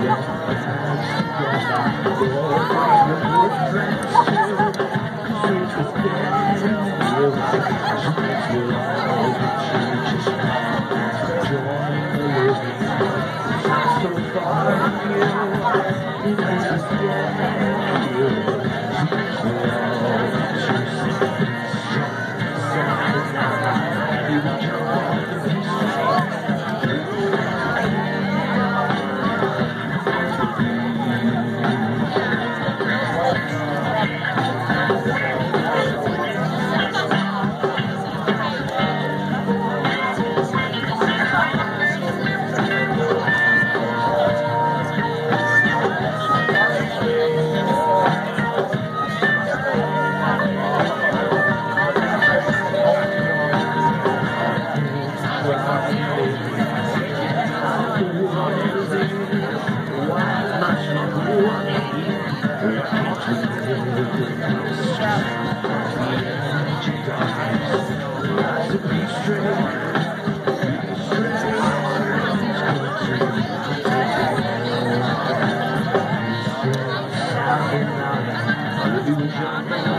Yeah. Amen.